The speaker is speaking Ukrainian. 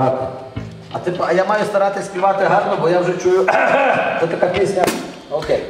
Так. А, ти, а я маю старатися співати гарно, бо я вже чую. Це така пісня. Окей.